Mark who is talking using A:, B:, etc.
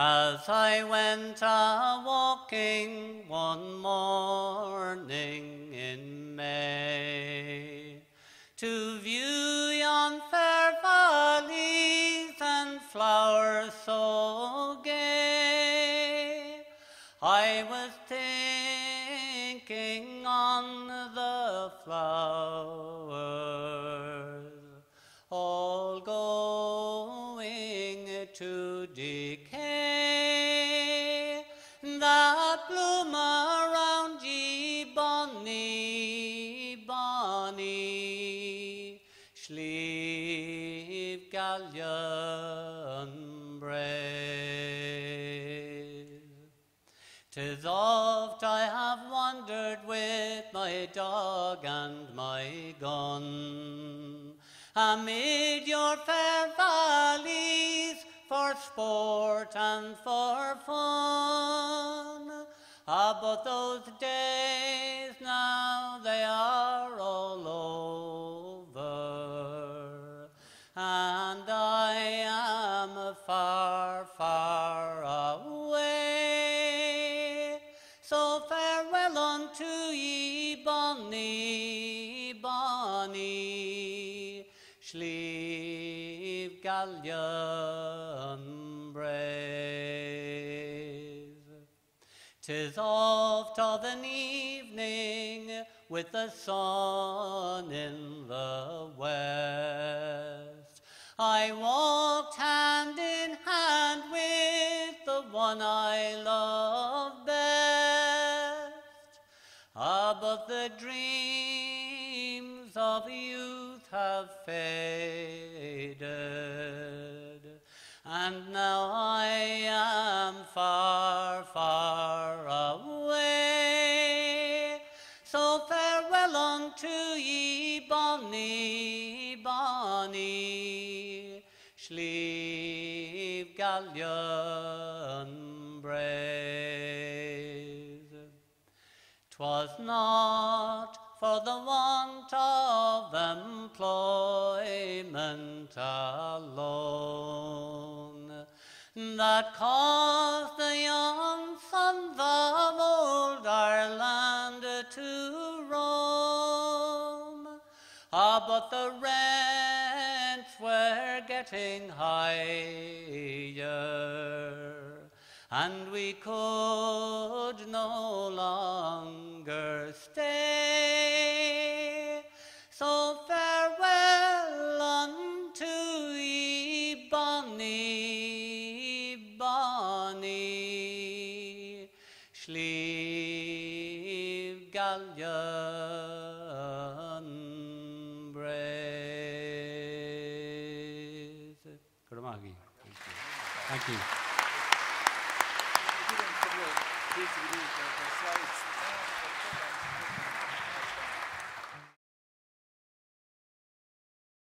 A: As I went a walking one morning in May to view yon fair valleys and flowers so gay, I was thinking on the flowers, Sliabh Gallion Braes. Tis oft I have wandered with my dog and my gun amid your fair valleys for sport and for fun. Ah, but those days now they are all bonny, Sliabh Gallion Braes. Tis oft of an evening with the sun in the west. I walked hand in hand with the one I love best. But the dreams of youth have faded, and now I am far, far away. So farewell unto ye, bonny, bonny, Sliabh Gallion Braes. 'Twas not that caused the young sons of old Ireland to roam. Ah, but the rents were getting higher, and we could no longer stay. Sliabh Gallion Braes. Kuramagi. Thank you. Thank you.